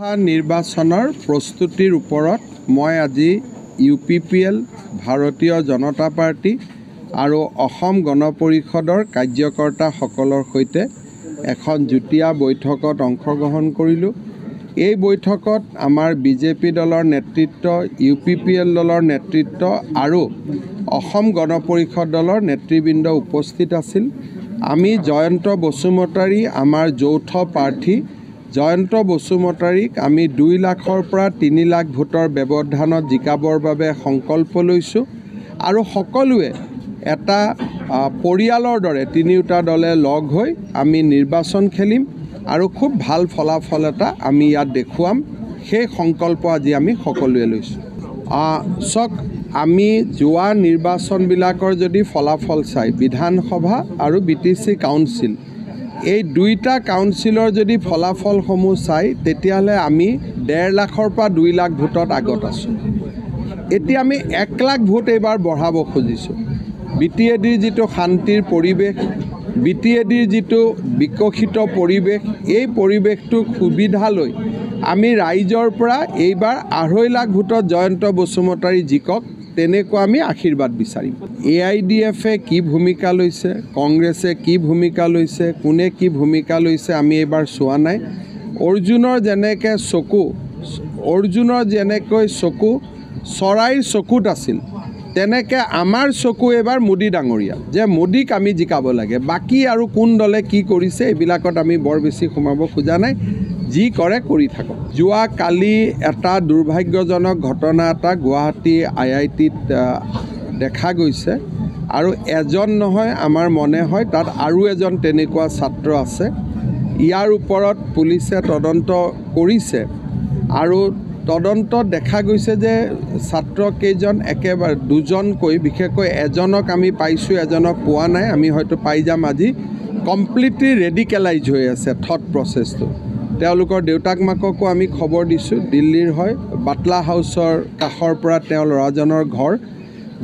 নিৰ্বাচনৰ প্ৰস্তুতিৰ ওপৰত মই আজি ইউ পি পি এল ভাৰতীয় জনতা পাৰ্টী আৰু অসম গণ পৰিষদৰ কাৰ্যকৰ্তাসকলৰ সৈতে এখন যুটীয়া বৈঠকত অংশগ্ৰহণ কৰিলোঁ। এই বৈঠকত আমাৰ বি জে পি দলৰ নেতৃত্ব ইউ পি পি এল দলৰ নেতৃত্ব আৰু অসম গণ পৰিষদ দলৰ নেতৃবৃন্দ উপস্থিত আছিল। আমি জয়ন্ত বসুমতাৰী আমাৰ যৌথ প্ৰাৰ্থী জয়ন্ত বসুমতাৰীক আমি দুই লাখৰ পৰা তিনি লাখ ভোটৰ ব্যৱধানত জিকাবৰ বাবে সংকল্প লৈছোঁ আৰু সকলোৱে এটা পৰিয়ালৰ দৰে তিনিওটা দলে লগ হৈ আমি নিৰ্বাচন খেলিম আৰু খুব ভাল ফলাফল এটা আমি ইয়াত দেখুৱাম। সেই সংকল্প আজি আমি সকলোৱে লৈছোঁ। আ, চাওক আমি যোৱা নিৰ্বাচনবিলাকৰ যদি ফলাফল চাই বিধানসভা আৰু বি টি চি কাউন্সিল এই দুইটা কাউন্সিলৰ যদি ফলাফলসমূহ চাই তেতিয়াহ'লে আমি ডেৰ লাখৰ পৰা দুই লাখ ভোটত আগত আছোঁ। এতিয়া আমি এক লাখ ভোট এইবাৰ বঢ়াব খুজিছোঁ। বি টি এ ডিৰ যিটো শান্তিৰ পৰিৱেশ বি টি এ ডিৰ যিটো বিকশিত পৰিৱেশ এই পৰিৱেশটোক সুবিধা লৈ আমি ৰাইজৰ পৰা এইবাৰ আঢ়ৈ লাখ ভোটত জয়ন্ত বসুমতাৰী জিকক তেনেকুৱা আমি আশীৰ্বাদ বিচাৰিম। এ আই ডি এফে কি ভূমিকা লৈছে কংগ্ৰেছে কি ভূমিকা লৈছে কোনে কি ভূমিকা লৈছে আমি এইবাৰ চোৱা নাই। অৰ্জুনৰ যেনেকৈ চকু অৰ্জুনৰ যেনেকৈ চকু চৰাইৰ চকুত আছিল তেনেকৈ আমাৰ চকু এইবাৰ মোদী ডাঙৰীয়া যে মোদীক আমি জিকাব লাগে। বাকী আৰু কোন দলে কি কৰিছে এইবিলাকত আমি বৰ বেছি সোমাব খোজা নাই। যি কৰে কৰি থাকক। যোৱা কালি এটা দুৰ্ভাগ্যজনক ঘটনা এটা গুৱাহাটী আই আই টিত দেখা গৈছে। আৰু এজন নহয় আমাৰ মনে হয় তাত আৰু এজন তেনেকুৱা ছাত্ৰ আছে। ইয়াৰ ওপৰত পুলিচে তদন্ত কৰিছে। আৰু তদন্তত দেখা গৈছে যে ছাত্ৰকেইজন একেবাৰে দুজনকৈ বিশেষকৈ এজনক আমি পাইছোঁ এজনক পোৱা নাই আমি হয়তো পাই যাম আজি। কমপ্লিটলি ৰেডিকেলাইজ হৈ আছে থট প্ৰচেছটো। তেওঁলোকৰ দেউতাক মাককো আমি খবৰ দিছোঁ। দিল্লীৰ হয় বাটলা হাউচৰ কাষৰ পৰা তেওঁ ল'ৰাজনৰ ঘৰ।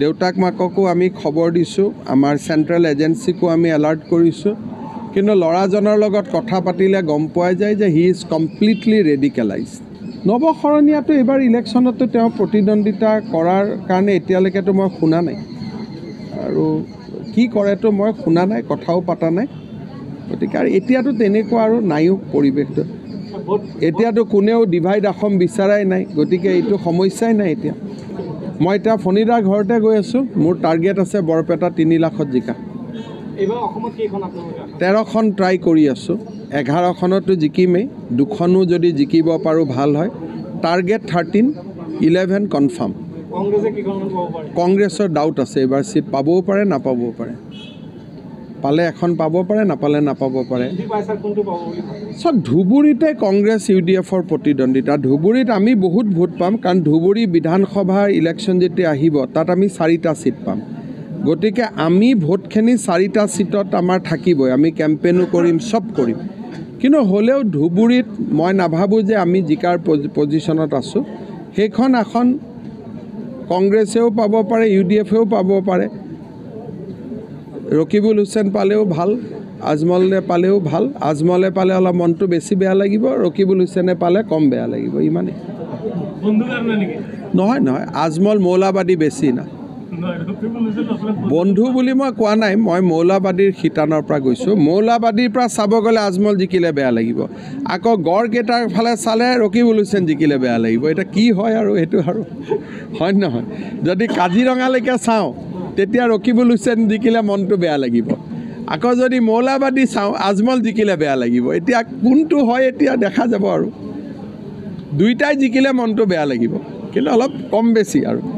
দেউতাক মাককো আমি খবৰ দিছোঁ। আমাৰ চেণ্ট্ৰেল এজেঞ্চিকো আমি এলাৰ্ট কৰিছোঁ। কিন্তু ল'ৰাজনৰ লগত কথা পাতিলে গম পোৱা যায় যে হি ইজ কমপ্লিটলি ৰেডিকেলাইজ নৱশৰণীয়াটো এইবাৰ ইলেকশ্যনতো তেওঁ প্ৰতিদ্বন্দ্বিতা কৰাৰ কাৰণে এতিয়ালৈকেতো মই শুনা নাই। আৰু কি কৰেতো মই শুনা নাই কথাও পতা নাই। গতিকে আৰু এতিয়াতো তেনেকুৱা আৰু নাইও পৰিৱেশটো। এতিয়াতো কোনেও ডিভাইড অসম বিচৰাই নাই গতিকে এইটো সমস্যাই নাই এতিয়া। মই এতিয়া ফণিদাৰ ঘৰতে গৈ আছোঁ মোৰ টাৰ্গেট আছে বৰপেটা তিনি লাখত জিকা। তেৰখন ট্ৰাই কৰি আছোঁ এঘাৰখনতো জিকিমেই দুখনো যদি জিকিব পাৰোঁ ভাল হয়। টাৰ্গেট থাৰ্টিন ইলেভেন কনফাৰ্ম কংগ্ৰেছৰ ডাউট আছে এইবাৰ ছিট পাবও পাৰে নাপাবও পাৰে। পালে এখন পাব পাৰে নাপালে নাপাব পাৰে। চব ধুবুৰীতে কংগ্ৰেছ ইউ ডি এফৰ প্ৰতিদ্বন্দ্বিতা। ধুবুৰীত আমি বহুত ভোট পাম কাৰণ ধুবুৰী বিধানসভাৰ ইলেকশ্যন যেতিয়া আহিব তাত আমি চাৰিটা ছিট পাম। গতিকে আমি ভোটখিনি চাৰিটা ছিটত আমাৰ থাকিবই আমি কেম্পেইনো কৰিম চব কৰিম। কিন্তু হ'লেও ধুবুৰীত মই নাভাবোঁ যে আমি জিকাৰ পজি- পজিশ্যনত আছোঁ। সেইখন আসন কংগ্ৰেছেও পাব পাৰে ইউ ডি এফেও পাব পাৰে। ৰকিবুল হুছেইন পালেও ভাল আজমলে পালেও ভাল। আজমলে পালে অলপ মনটো বেছি বেয়া লাগিব ৰকিবুল হুছেইনে পালে কম বেয়া লাগিব ইমানেই। নহয় নহয় আজমল মৌলাবাদী বেছি না। বন্ধু বুলি মই কোৱা নাই মই মৌলাবাদীৰ শিতানৰ পৰা গৈছোঁ। মৌলাবাদীৰ পৰা চাব গ'লে আজমল জিকিলে বেয়া লাগিব। আকৌ গড়কেইটাৰ ফালে চালে ৰকিবুল হুছেইন জিকিলে বেয়া লাগিব। এতিয়া কি হয় আৰু সেইটো আৰু। হয় নহয়? যদি কাজিৰঙালৈকে চাওঁ তেতিয়া ৰকিবুল হুছেইন জিকিলে মনটো বেয়া লাগিব। আকৌ যদি মৌলাবাদী চাওঁ আজমল জিকিলে বেয়া লাগিব। এতিয়া কোনটো হয় এতিয়া দেখা যাব আৰু। দুইটাই জিকিলে মনটো বেয়া লাগিব। কিন্তু অলপ কম বেছি আৰু।